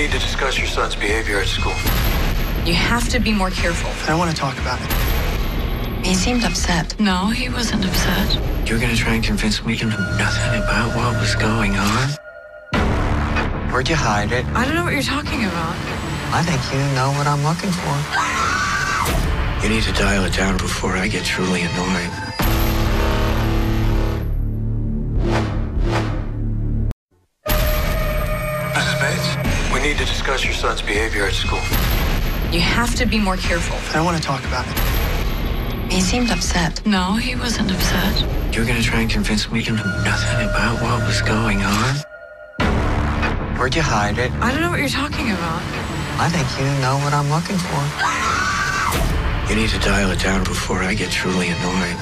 need to discuss your son's behavior at school. You have to be more careful. I don't want to talk about it. He seemed upset. No, he wasn't upset. You're gonna try and convince me you knew nothing about what was going on? Where'd you hide it? I don't know what you're talking about. I think you know what I'm looking for. You need to dial it down before I get truly annoyed. We need to discuss your son's behavior at school. You have to be more careful. I don't want to talk about it. He seemed upset. No, he wasn't upset. You're gonna try and convince me you knew nothing about what was going on? Where'd you hide it? I don't know what you're talking about. I think you know what I'm looking for. You need to dial it down before I get truly annoyed.